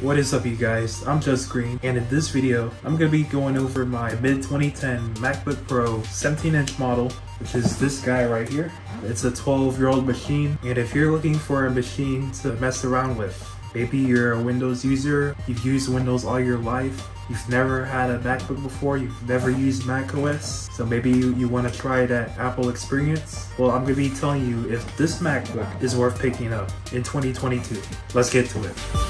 What is up you guys? I'm Just Green and in this video I'm going to be going over my mid-2010 MacBook Pro 17 inch model which is this guy right here. It's a 12 year old machine and if you're looking for a machine to mess around with, maybe you're a Windows user, you've used Windows all your life, You've never had a MacBook before, you've never used Mac OS, so maybe you, you want to try that Apple experience? Well, I'm going to be telling you if this MacBook is worth picking up in 2022. Let's get to it.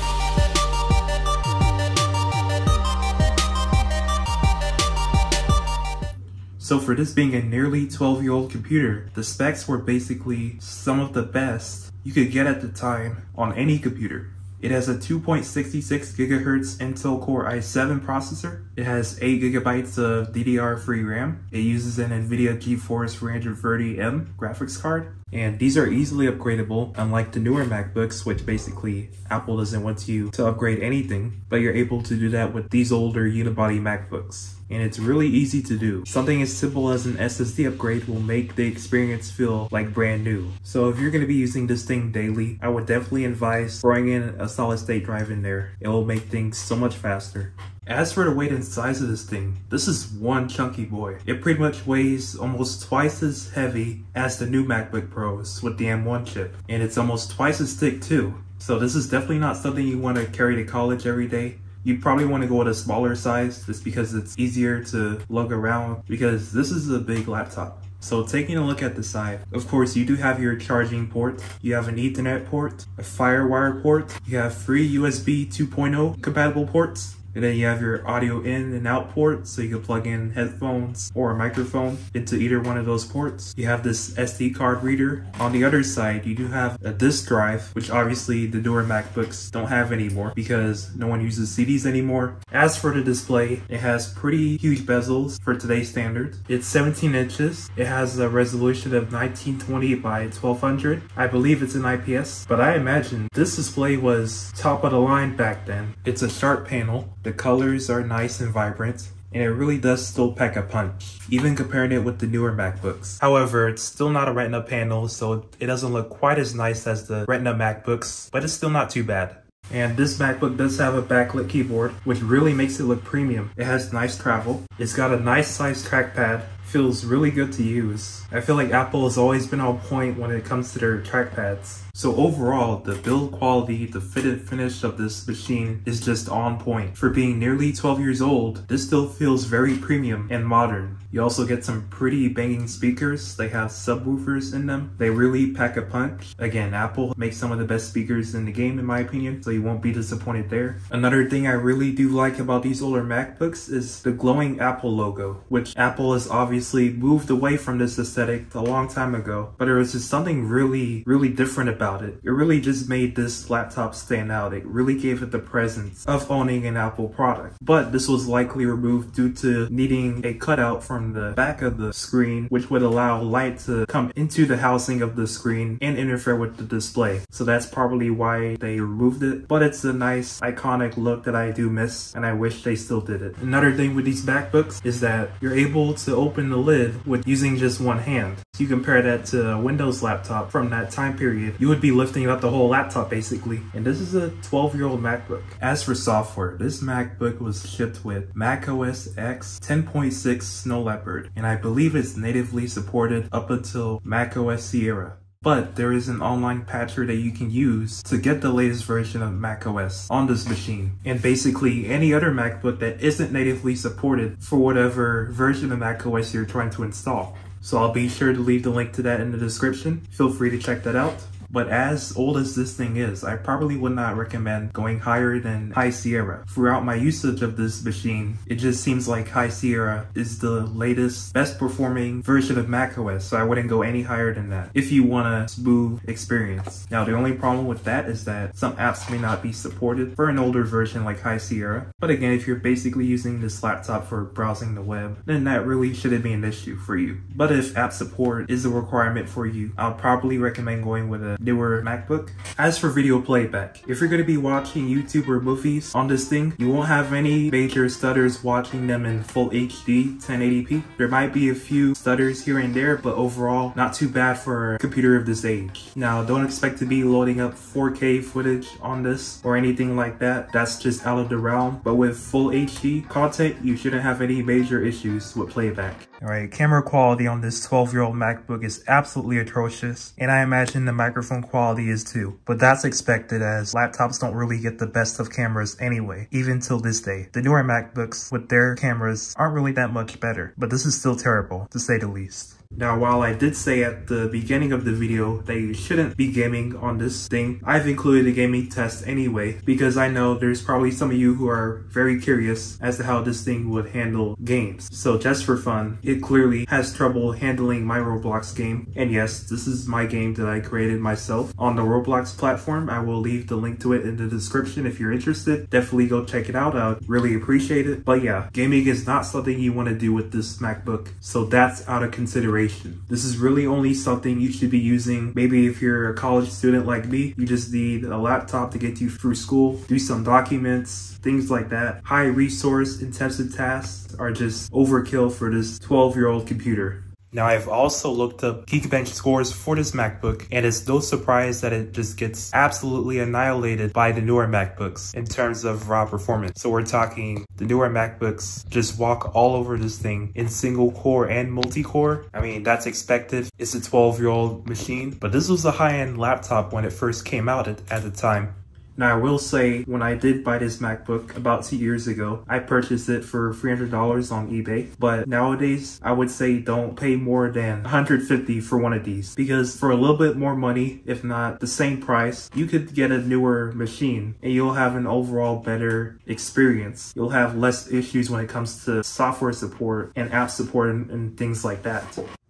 So for this being a nearly 12 year old computer, the specs were basically some of the best you could get at the time on any computer. It has a 2.66 GHz Intel Core i7 processor. It has 8 gigabytes of DDR3 RAM. It uses an NVIDIA GeForce 330M graphics card. And these are easily upgradable, unlike the newer MacBooks, which basically Apple doesn't want you to upgrade anything, but you're able to do that with these older unibody MacBooks and it's really easy to do. Something as simple as an SSD upgrade will make the experience feel like brand new. So if you're going to be using this thing daily, I would definitely advise throwing in a solid state drive in there. It will make things so much faster. As for the weight and size of this thing, this is one chunky boy. It pretty much weighs almost twice as heavy as the new MacBook Pros with the M1 chip, and it's almost twice as thick too. So this is definitely not something you want to carry to college every day you probably want to go with a smaller size just because it's easier to lug around because this is a big laptop. So taking a look at the side, of course you do have your charging port, you have an ethernet port, a firewire port, you have three USB 2.0 compatible ports, and then you have your audio in and out port, so you can plug in headphones or a microphone into either one of those ports. You have this SD card reader. On the other side, you do have a disk drive, which obviously the newer MacBooks don't have anymore because no one uses CDs anymore. As for the display, it has pretty huge bezels for today's standards. It's 17 inches. It has a resolution of 1920 by 1200. I believe it's an IPS, but I imagine this display was top of the line back then. It's a sharp panel. The colors are nice and vibrant, and it really does still pack a punch, even comparing it with the newer MacBooks. However, it's still not a Retina panel, so it doesn't look quite as nice as the Retina MacBooks, but it's still not too bad. And this MacBook does have a backlit keyboard, which really makes it look premium. It has nice travel. It's got a nice sized trackpad, feels really good to use. I feel like Apple has always been on point when it comes to their trackpads. So overall, the build quality, the fit and finish of this machine is just on point. For being nearly 12 years old, this still feels very premium and modern. You also get some pretty banging speakers. They have subwoofers in them. They really pack a punch. Again, Apple makes some of the best speakers in the game in my opinion, so you won't be disappointed there. Another thing I really do like about these older MacBooks is the glowing Apple logo, which Apple has obviously moved away from this aesthetic a long time ago, but there was just something really, really different about it. It really just made this laptop stand out. It really gave it the presence of owning an Apple product. But this was likely removed due to needing a cutout from the back of the screen, which would allow light to come into the housing of the screen and interfere with the display. So that's probably why they removed it. But it's a nice iconic look that I do miss and I wish they still did it. Another thing with these MacBooks is that you're able to open the lid with using just one hand. You compare that to a Windows laptop from that time period, you would would be lifting up the whole laptop basically. And this is a 12 year old MacBook. As for software, this MacBook was shipped with Mac OS X 10.6 Snow Leopard, and I believe it's natively supported up until macOS Sierra. But there is an online patcher that you can use to get the latest version of macOS on this machine. And basically any other MacBook that isn't natively supported for whatever version of macOS you're trying to install. So I'll be sure to leave the link to that in the description. Feel free to check that out. But as old as this thing is, I probably would not recommend going higher than High Sierra. Throughout my usage of this machine, it just seems like High Sierra is the latest, best performing version of macOS, so I wouldn't go any higher than that if you want a smooth experience. Now, the only problem with that is that some apps may not be supported for an older version like High Sierra. But again, if you're basically using this laptop for browsing the web, then that really shouldn't be an issue for you. But if app support is a requirement for you, I'll probably recommend going with a newer MacBook. As for video playback, if you're going to be watching YouTube or movies on this thing, you won't have any major stutters watching them in full HD 1080p. There might be a few stutters here and there, but overall, not too bad for a computer of this age. Now, don't expect to be loading up 4K footage on this or anything like that. That's just out of the realm. But with full HD content, you shouldn't have any major issues with playback. Alright, camera quality on this 12 year old MacBook is absolutely atrocious, and I imagine the microphone quality is too. But that's expected as laptops don't really get the best of cameras anyway, even till this day. The newer MacBooks with their cameras aren't really that much better, but this is still terrible, to say the least. Now, while I did say at the beginning of the video that you shouldn't be gaming on this thing, I've included a gaming test anyway, because I know there's probably some of you who are very curious as to how this thing would handle games. So just for fun, it clearly has trouble handling my Roblox game. And yes, this is my game that I created myself on the Roblox platform. I will leave the link to it in the description if you're interested. Definitely go check it out. I'd really appreciate it. But yeah, gaming is not something you want to do with this MacBook. So that's out of consideration consideration. This is really only something you should be using. Maybe if you're a college student like me, you just need a laptop to get you through school, do some documents, things like that. High resource intensive tasks are just overkill for this 12 year old computer. Now I've also looked up Geekbench scores for this MacBook and it's no surprise that it just gets absolutely annihilated by the newer MacBooks in terms of raw performance. So we're talking the newer MacBooks just walk all over this thing in single core and multi-core. I mean, that's expected. It's a 12 year old machine, but this was a high-end laptop when it first came out at the time. Now, I will say, when I did buy this MacBook about two years ago, I purchased it for $300 on eBay. But nowadays, I would say don't pay more than 150 for one of these. Because for a little bit more money, if not the same price, you could get a newer machine and you'll have an overall better experience. You'll have less issues when it comes to software support and app support and, and things like that.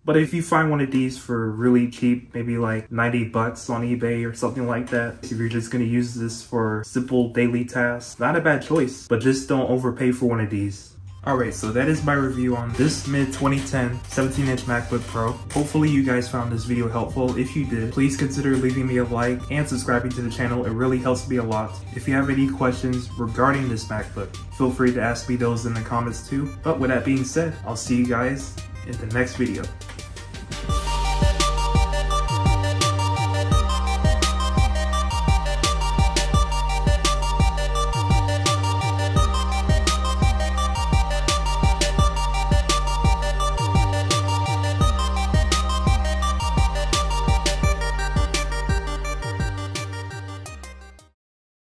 But if you find one of these for really cheap, maybe like 90 bucks on eBay or something like that, if you're just gonna use this for simple daily tasks, not a bad choice, but just don't overpay for one of these. Alright, so that is my review on this mid-2010 17-inch MacBook Pro. Hopefully you guys found this video helpful. If you did, please consider leaving me a like and subscribing to the channel. It really helps me a lot. If you have any questions regarding this MacBook, feel free to ask me those in the comments too. But with that being said, I'll see you guys in the next video.